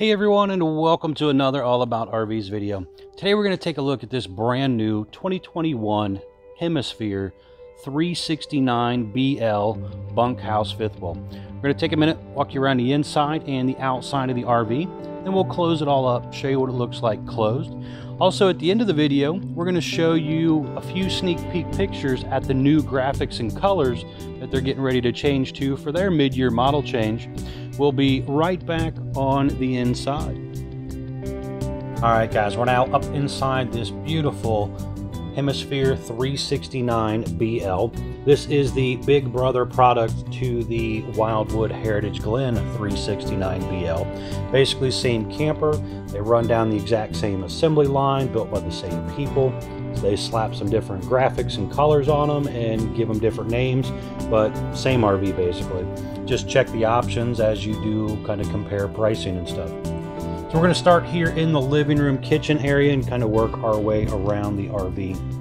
Hey everyone and welcome to another All About RVs video. Today we're going to take a look at this brand new 2021 Hemisphere 369BL bunkhouse fifth wheel. We're going to take a minute, walk you around the inside and the outside of the RV, then we'll close it all up, show you what it looks like closed. Also at the end of the video, we're going to show you a few sneak peek pictures at the new graphics and colors that they're getting ready to change to for their mid-year model change. We'll be right back on the inside. All right, guys, we're now up inside this beautiful Hemisphere 369 BL. This is the big brother product to the Wildwood Heritage Glen 369 BL. Basically, same camper. They run down the exact same assembly line, built by the same people. They slap some different graphics and colors on them and give them different names, but same RV basically. Just check the options as you do kind of compare pricing and stuff. So we're going to start here in the living room kitchen area and kind of work our way around the RV.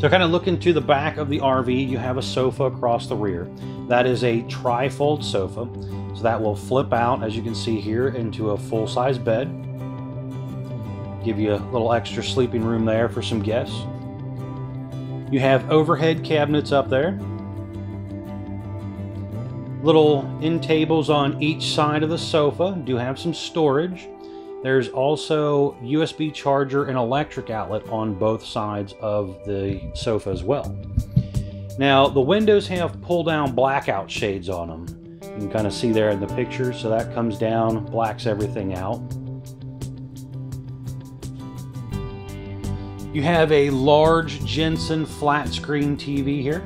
So kind of looking to the back of the RV, you have a sofa across the rear. That is a tri-fold sofa. So that will flip out, as you can see here, into a full-size bed. Give you a little extra sleeping room there for some guests. You have overhead cabinets up there. Little end tables on each side of the sofa do have some storage. There's also USB charger and electric outlet on both sides of the sofa as well. Now, the windows have pull-down blackout shades on them. You can kind of see there in the picture, so that comes down, blacks everything out. You have a large Jensen flat screen TV here.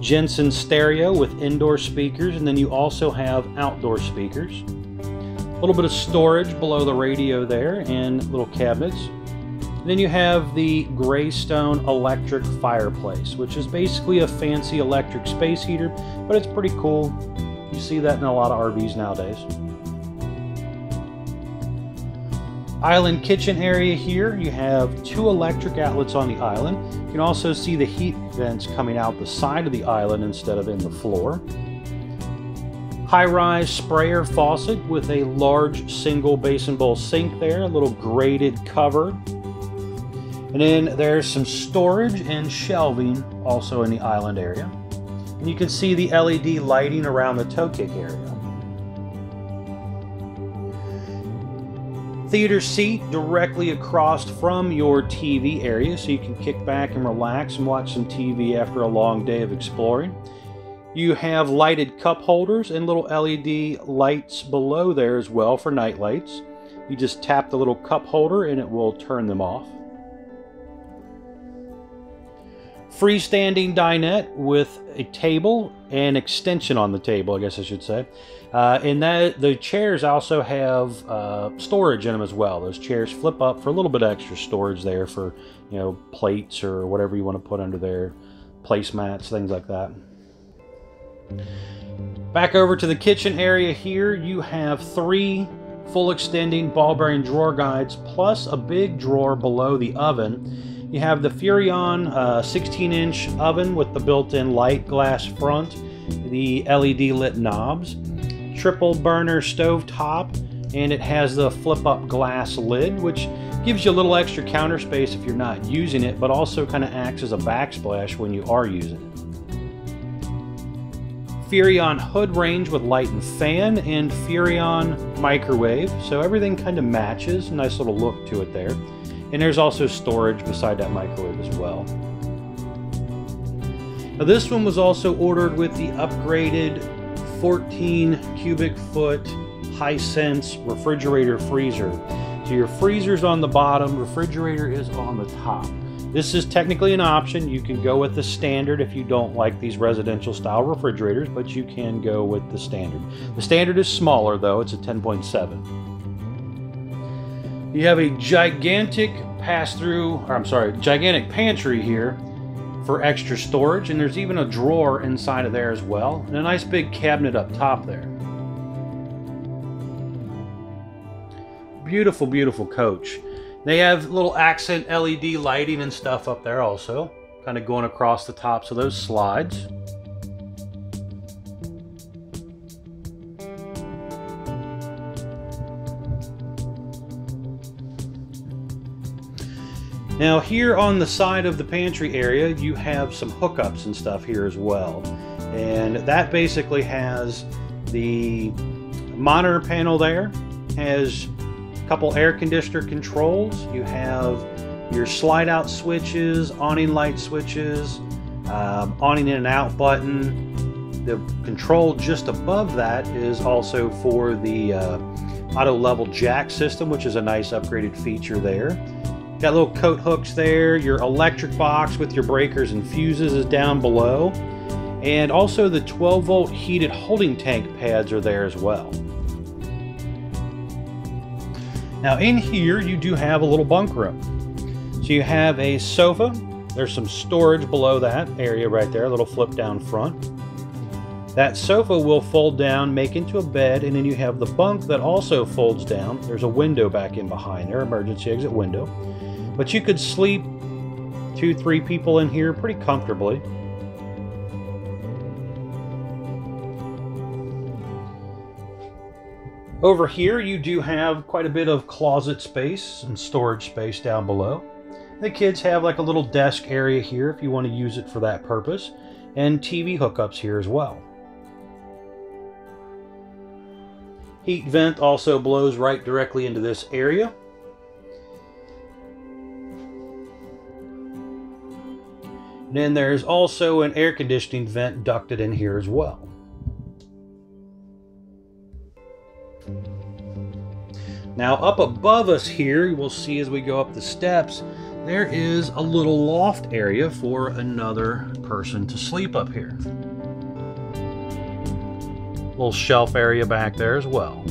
Jensen stereo with indoor speakers, and then you also have outdoor speakers. A little bit of storage below the radio there, and little cabinets. And then you have the Greystone electric fireplace, which is basically a fancy electric space heater, but it's pretty cool. You see that in a lot of RVs nowadays. Island kitchen area here, you have two electric outlets on the island. You can also see the heat vents coming out the side of the island instead of in the floor. High-rise sprayer faucet with a large single basin bowl sink there, a little grated cover. And then there's some storage and shelving also in the island area. And you can see the LED lighting around the toe kick area. Theater seat directly across from your TV area so you can kick back and relax and watch some TV after a long day of exploring. You have lighted cup holders and little LED lights below there as well for night lights. You just tap the little cup holder and it will turn them off. Freestanding dinette with a table and extension on the table, I guess I should say. Uh, and that the chairs also have uh, storage in them as well. Those chairs flip up for a little bit of extra storage there for you know plates or whatever you want to put under there, placemats, things like that. Back over to the kitchen area here, you have three full extending ball bearing drawer guides plus a big drawer below the oven you have the 16-inch uh, oven with the built-in light glass front, the LED lit knobs, triple burner stove top, and it has the flip-up glass lid, which gives you a little extra counter space if you're not using it, but also kind of acts as a backsplash when you are using it. Furrion hood range with light and fan, and Furrion microwave, so everything kind of matches. Nice little look to it there. And there's also storage beside that microwave as well. Now this one was also ordered with the upgraded 14 cubic foot Hisense refrigerator freezer. So your freezer's on the bottom, refrigerator is on the top. This is technically an option. You can go with the standard if you don't like these residential style refrigerators, but you can go with the standard. The standard is smaller though, it's a 10.7. You have a gigantic pass-through, or I'm sorry, gigantic pantry here for extra storage, and there's even a drawer inside of there as well, and a nice big cabinet up top there. Beautiful, beautiful coach. They have little accent LED lighting and stuff up there also, kind of going across the tops of those slides. Now here on the side of the pantry area, you have some hookups and stuff here as well. And that basically has the monitor panel there, has a couple air conditioner controls. You have your slide out switches, awning light switches, um, awning in and out button. The control just above that is also for the uh, auto level jack system, which is a nice upgraded feature there. Got little coat hooks there. Your electric box with your breakers and fuses is down below. And also the 12 volt heated holding tank pads are there as well. Now in here you do have a little bunk room. So you have a sofa. There's some storage below that area right there, a little flip down front. That sofa will fold down, make into a bed, and then you have the bunk that also folds down. There's a window back in behind there, emergency exit window. But you could sleep two, three people in here pretty comfortably. Over here you do have quite a bit of closet space and storage space down below. The kids have like a little desk area here if you want to use it for that purpose, and TV hookups here as well. Heat vent also blows right directly into this area. Then there's also an air conditioning vent ducted in here as well. Now up above us here, you will see as we go up the steps, there is a little loft area for another person to sleep up here. Little shelf area back there as well.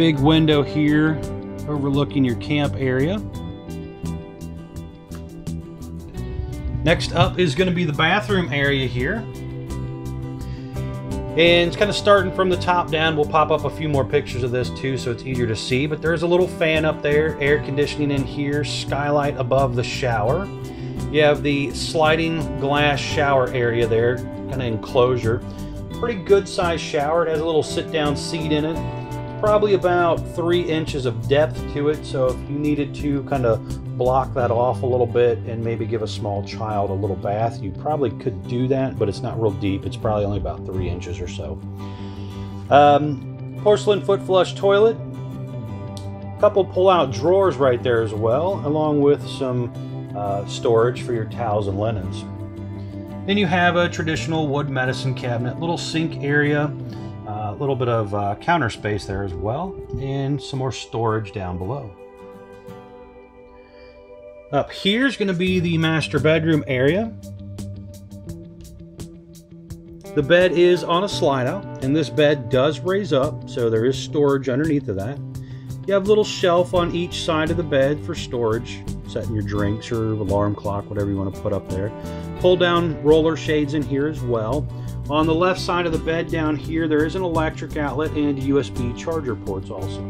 Big window here overlooking your camp area. Next up is going to be the bathroom area here. And it's kind of starting from the top down. We'll pop up a few more pictures of this too so it's easier to see. But there's a little fan up there, air conditioning in here, skylight above the shower. You have the sliding glass shower area there, kind of enclosure. Pretty good sized shower. It has a little sit down seat in it probably about three inches of depth to it. So if you needed to kind of block that off a little bit and maybe give a small child a little bath, you probably could do that, but it's not real deep. It's probably only about three inches or so. Um, porcelain foot flush toilet. Couple pull-out drawers right there as well, along with some uh, storage for your towels and linens. Then you have a traditional wood medicine cabinet, little sink area, a little bit of uh, counter space there as well, and some more storage down below. Up here is going to be the master bedroom area. The bed is on a slide out, and this bed does raise up, so there is storage underneath of that. You have a little shelf on each side of the bed for storage, setting your drinks or alarm clock, whatever you want to put up there. Pull down roller shades in here as well. On the left side of the bed down here, there is an electric outlet and USB charger ports also.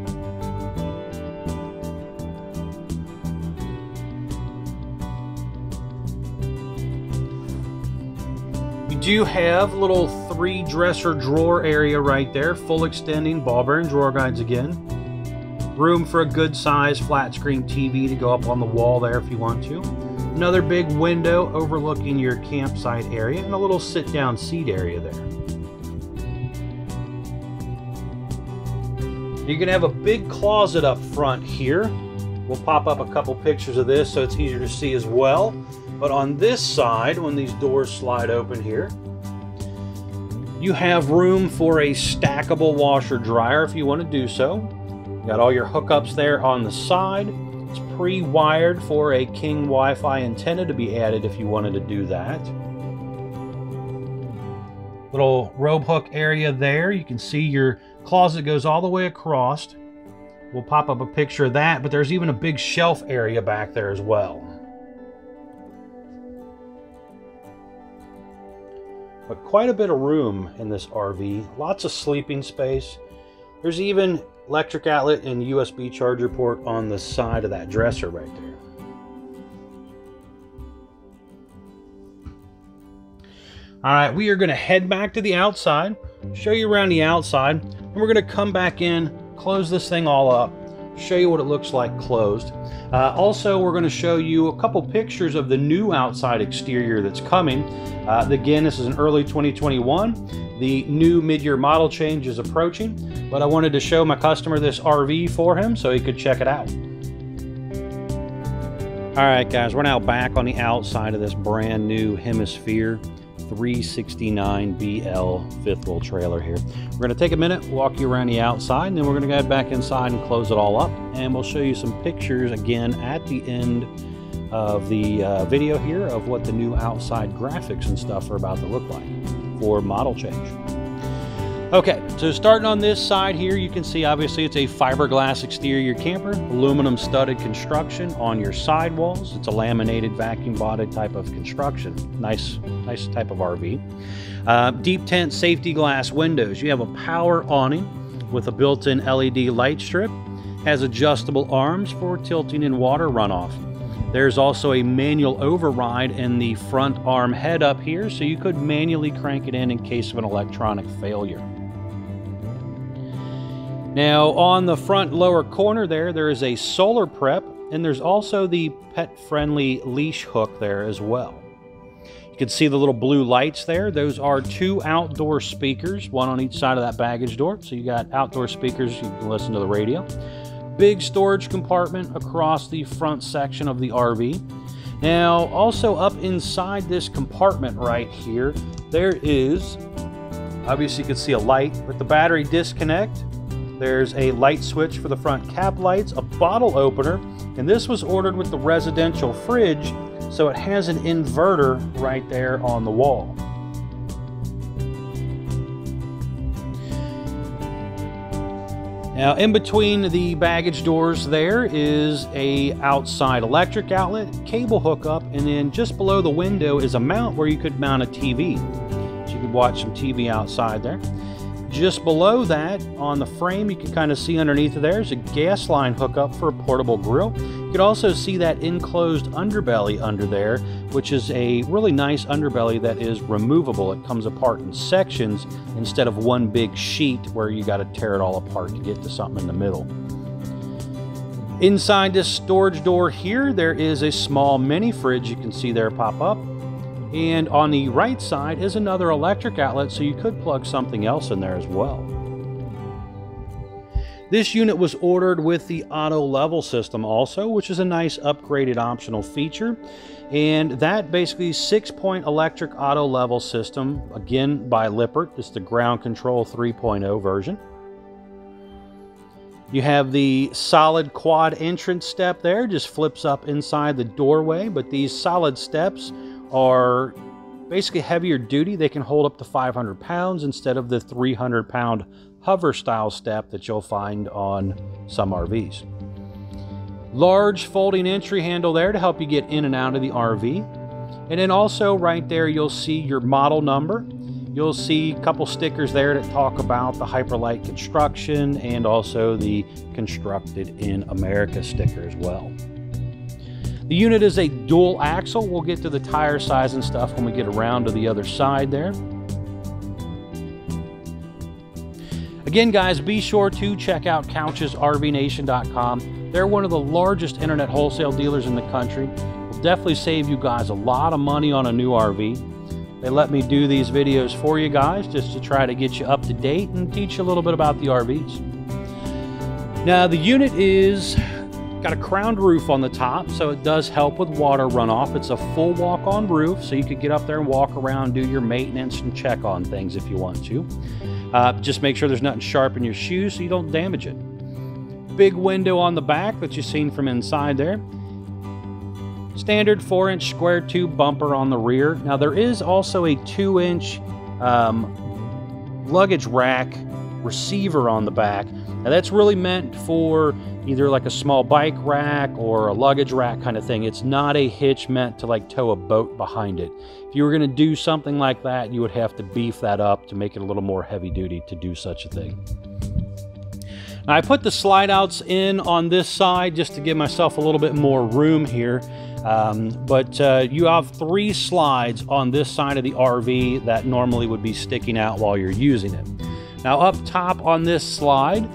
You do have a little three dresser drawer area right there, full extending ball bearing drawer guides again. Room for a good size flat screen TV to go up on the wall there if you want to. Another big window overlooking your campsite area and a little sit down seat area there. You're going to have a big closet up front here. We'll pop up a couple pictures of this so it's easier to see as well. But on this side, when these doors slide open here, you have room for a stackable washer dryer if you want to do so. You got all your hookups there on the side pre-wired for a King Wi-Fi antenna to be added if you wanted to do that. Little robe hook area there. You can see your closet goes all the way across. We'll pop up a picture of that, but there's even a big shelf area back there as well. But quite a bit of room in this RV. Lots of sleeping space. There's even electric outlet and USB charger port on the side of that dresser right there. All right, we are going to head back to the outside, show you around the outside. And we're going to come back in, close this thing all up, show you what it looks like closed. Uh, also, we're going to show you a couple pictures of the new outside exterior that's coming. Uh, again, this is an early 2021. The new mid-year model change is approaching, but I wanted to show my customer this RV for him so he could check it out. All right, guys, we're now back on the outside of this brand new Hemisphere 369BL fifth wheel trailer here. We're going to take a minute, walk you around the outside, and then we're going to go back inside and close it all up. And we'll show you some pictures again at the end of the uh, video here of what the new outside graphics and stuff are about to look like for model change. Okay, so starting on this side here, you can see obviously it's a fiberglass exterior camper, aluminum studded construction on your sidewalls. It's a laminated vacuum bonded type of construction. Nice, nice type of RV. Uh, deep tint safety glass windows. You have a power awning with a built-in LED light strip. Has adjustable arms for tilting and water runoff. There's also a manual override in the front arm head up here, so you could manually crank it in in case of an electronic failure. Now on the front lower corner there, there is a solar prep and there's also the pet-friendly leash hook there as well. You can see the little blue lights there. Those are two outdoor speakers, one on each side of that baggage door. So you got outdoor speakers, you can listen to the radio. Big storage compartment across the front section of the RV. Now, also up inside this compartment right here, there is, obviously you can see a light with the battery disconnect there's a light switch for the front cap lights, a bottle opener, and this was ordered with the residential fridge, so it has an inverter right there on the wall. Now in between the baggage doors there is a outside electric outlet, cable hookup, and then just below the window is a mount where you could mount a TV. So you could watch some TV outside there. Just below that, on the frame, you can kind of see underneath there is a gas line hookup for a portable grill. You can also see that enclosed underbelly under there, which is a really nice underbelly that is removable. It comes apart in sections instead of one big sheet where you got to tear it all apart to get to something in the middle. Inside this storage door here, there is a small mini fridge you can see there pop up. And on the right side is another electric outlet, so you could plug something else in there as well. This unit was ordered with the auto level system also, which is a nice upgraded optional feature. And that basically six point electric auto level system, again by Lippert, it's the ground control 3.0 version. You have the solid quad entrance step there, just flips up inside the doorway, but these solid steps are basically heavier duty. They can hold up to 500 pounds instead of the 300 pound hover style step that you'll find on some RVs. Large folding entry handle there to help you get in and out of the RV. And then also right there, you'll see your model number. You'll see a couple stickers there that talk about the Hyperlite construction and also the constructed in America sticker as well. The unit is a dual axle. We'll get to the tire size and stuff when we get around to the other side there. Again, guys, be sure to check out couchsrvnation.com. They're one of the largest internet wholesale dealers in the country. Will definitely save you guys a lot of money on a new RV. They let me do these videos for you guys just to try to get you up to date and teach you a little bit about the RVs. Now, the unit is Got a crowned roof on the top, so it does help with water runoff. It's a full walk-on roof, so you could get up there and walk around, do your maintenance, and check on things if you want to. Uh, just make sure there's nothing sharp in your shoes so you don't damage it. Big window on the back that you've seen from inside there. Standard 4-inch square tube bumper on the rear. Now there is also a 2-inch um, luggage rack receiver on the back. Now that's really meant for either like a small bike rack or a luggage rack kind of thing. It's not a hitch meant to like tow a boat behind it. If you were going to do something like that, you would have to beef that up to make it a little more heavy duty to do such a thing. Now I put the slide outs in on this side just to give myself a little bit more room here. Um, but uh, you have three slides on this side of the RV that normally would be sticking out while you're using it. Now up top on this slide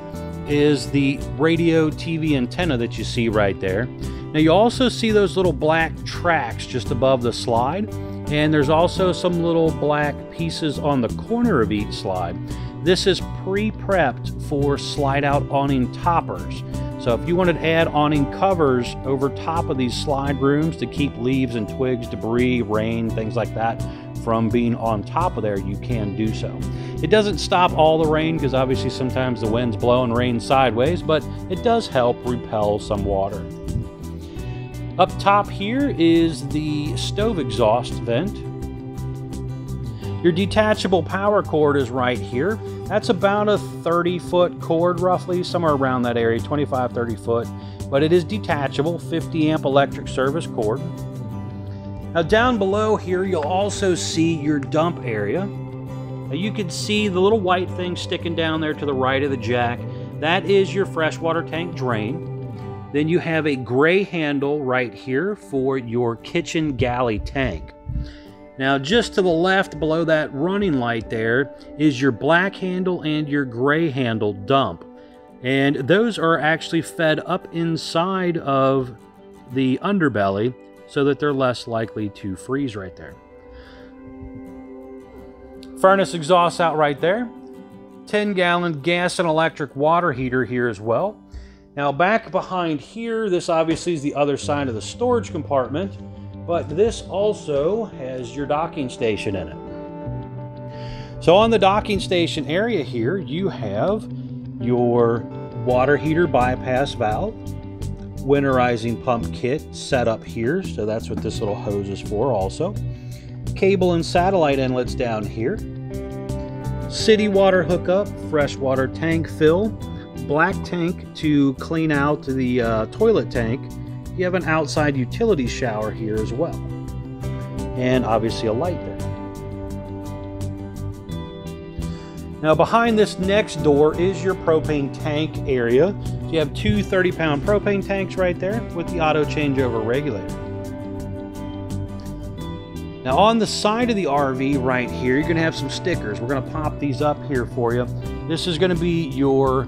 is the radio TV antenna that you see right there. Now you also see those little black tracks just above the slide and there's also some little black pieces on the corner of each slide. This is pre-prepped for slide out awning toppers. So if you wanted to add awning covers over top of these slide rooms to keep leaves and twigs, debris, rain, things like that from being on top of there, you can do so. It doesn't stop all the rain because obviously sometimes the winds blow and rain sideways, but it does help repel some water. Up top here is the stove exhaust vent. Your detachable power cord is right here. That's about a 30 foot cord roughly, somewhere around that area, 25, 30 foot. But it is detachable, 50 amp electric service cord. Now down below here, you'll also see your dump area. You can see the little white thing sticking down there to the right of the jack. That is your freshwater tank drain. Then you have a gray handle right here for your kitchen galley tank. Now just to the left below that running light there is your black handle and your gray handle dump. And those are actually fed up inside of the underbelly so that they're less likely to freeze right there. Furnace exhaust out right there. 10 gallon gas and electric water heater here as well. Now back behind here, this obviously is the other side of the storage compartment, but this also has your docking station in it. So on the docking station area here, you have your water heater bypass valve, winterizing pump kit set up here, so that's what this little hose is for also. Cable and satellite inlets down here. City water hookup, freshwater tank fill, black tank to clean out the uh, toilet tank, you have an outside utility shower here as well. And obviously a light there. Now behind this next door is your propane tank area. So you have two 30 pound propane tanks right there with the auto changeover regulator. Now on the side of the RV right here, you're gonna have some stickers. We're gonna pop these up here for you. This is gonna be your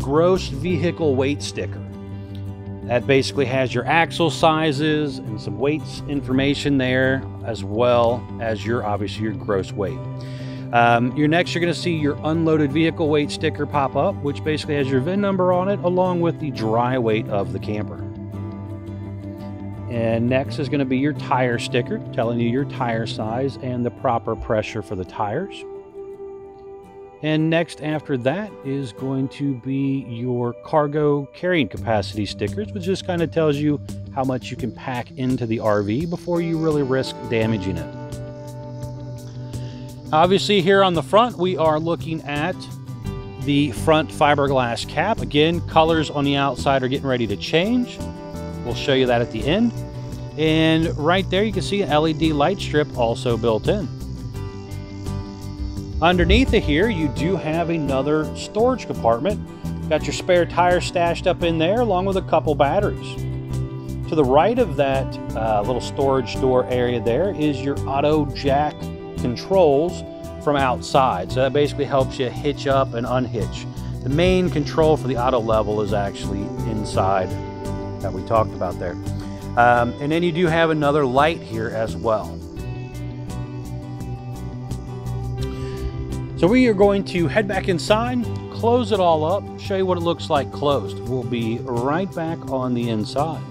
gross vehicle weight sticker. That basically has your axle sizes and some weights information there, as well as your obviously your gross weight. Um, your next, you're going to see your unloaded vehicle weight sticker pop up, which basically has your VIN number on it, along with the dry weight of the camper. And next is going to be your tire sticker, telling you your tire size and the proper pressure for the tires. And next after that is going to be your cargo carrying capacity stickers, which just kind of tells you how much you can pack into the RV before you really risk damaging it. Obviously here on the front, we are looking at the front fiberglass cap. Again, colors on the outside are getting ready to change. We'll show you that at the end. And right there, you can see an LED light strip also built in. Underneath of here, you do have another storage compartment. Got your spare tire stashed up in there, along with a couple batteries. To the right of that uh, little storage door area there is your auto jack controls from outside. So that basically helps you hitch up and unhitch. The main control for the auto level is actually inside that we talked about there. Um, and then you do have another light here as well. So we are going to head back inside, close it all up, show you what it looks like closed. We'll be right back on the inside.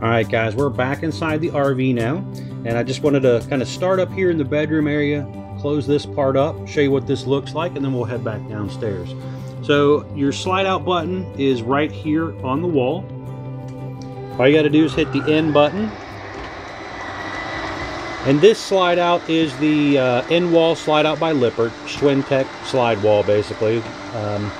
All right, guys, we're back inside the RV now. And I just wanted to kind of start up here in the bedroom area, close this part up, show you what this looks like, and then we'll head back downstairs. So your slide out button is right here on the wall. All you got to do is hit the end button and this slide out is the uh, end wall slide out by Lippert, Schwintek slide wall basically. Um,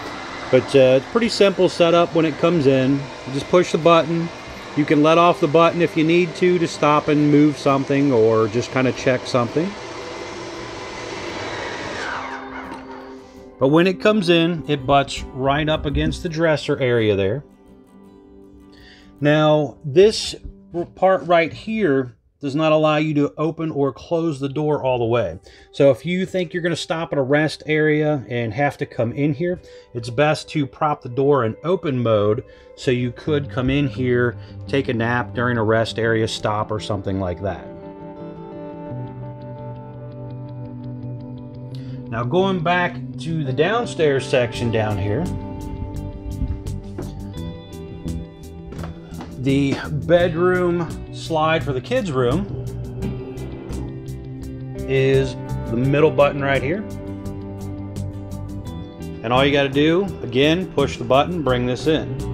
but uh, it's pretty simple setup when it comes in. You just push the button. You can let off the button if you need to to stop and move something or just kind of check something. But when it comes in, it butts right up against the dresser area there. Now, this part right here does not allow you to open or close the door all the way. So if you think you're going to stop at a rest area and have to come in here, it's best to prop the door in open mode so you could come in here, take a nap during a rest area stop or something like that. Now going back to the downstairs section down here, the bedroom slide for the kids room is the middle button right here. And all you got to do, again, push the button, bring this in.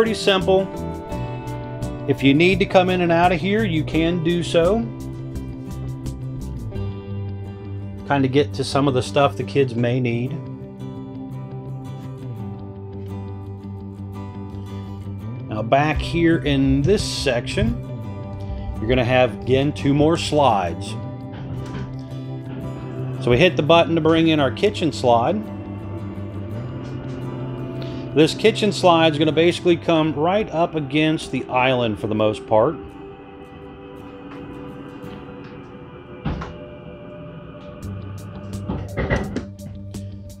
Pretty simple. If you need to come in and out of here, you can do so. Kind of get to some of the stuff the kids may need. Now back here in this section, you're going to have, again, two more slides. So we hit the button to bring in our kitchen slide. This kitchen slide is going to basically come right up against the island for the most part.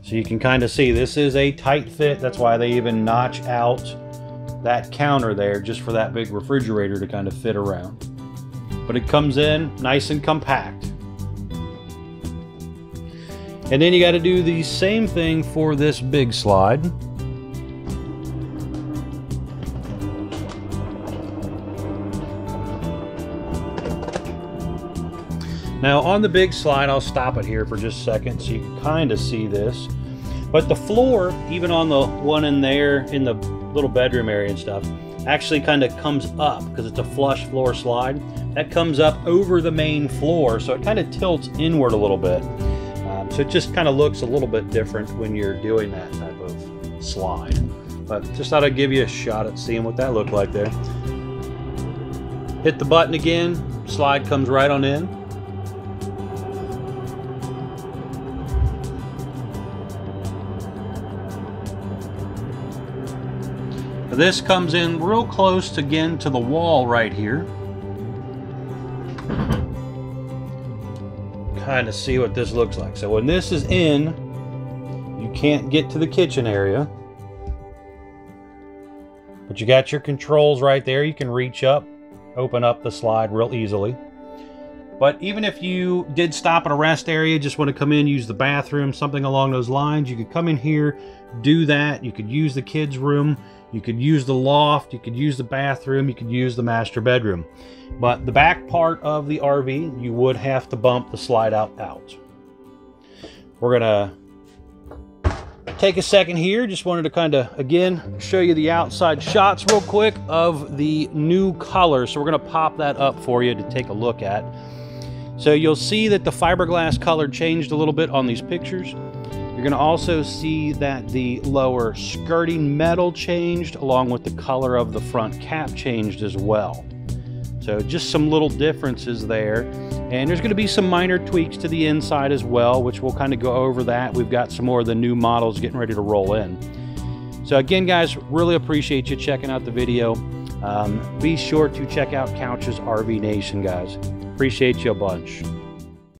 So you can kind of see this is a tight fit. That's why they even notch out that counter there just for that big refrigerator to kind of fit around. But it comes in nice and compact. And then you got to do the same thing for this big slide. Now on the big slide, I'll stop it here for just a second so you can kind of see this. But the floor, even on the one in there in the little bedroom area and stuff, actually kind of comes up because it's a flush floor slide. That comes up over the main floor, so it kind of tilts inward a little bit. Um, so it just kind of looks a little bit different when you're doing that type of slide. But just thought I'd give you a shot at seeing what that looked like there. Hit the button again, slide comes right on in. This comes in real close again to the wall right here. Kind of see what this looks like. So when this is in, you can't get to the kitchen area. But you got your controls right there. You can reach up, open up the slide real easily. But even if you did stop at a rest area, just want to come in, use the bathroom, something along those lines, you could come in here, do that. You could use the kids' room. You could use the loft, you could use the bathroom, you could use the master bedroom. But the back part of the RV, you would have to bump the slide out out. We're gonna take a second here. Just wanted to kind of, again, show you the outside shots real quick of the new color. So we're gonna pop that up for you to take a look at. So you'll see that the fiberglass color changed a little bit on these pictures. You're going to also see that the lower skirting metal changed along with the color of the front cap changed as well. So just some little differences there. And there's going to be some minor tweaks to the inside as well, which we'll kind of go over that. We've got some more of the new models getting ready to roll in. So again, guys, really appreciate you checking out the video. Um, be sure to check out Couch's RV Nation, guys. Appreciate you a bunch.